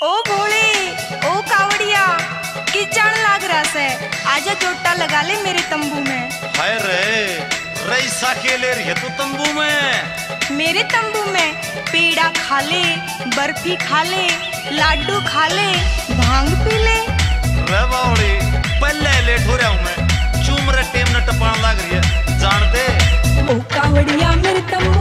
ओ भोले ओ कावड़िया किचड़ लाग रहा से। आजा जोटा लगा ले मेरे तंबू में। हाय रे रईसा के ले रही है तू तंबू में। मेरे तंबू में पेड़ा खा ले बर्फ़ी खा ले लाडू खा ले भाँग पी ले। रे बावड़ी पहले लेट हो रहा हूँ मैं। चूम रे टेम न टपान लाग रही है। जानते ओ कावड़िया मेरे तंबू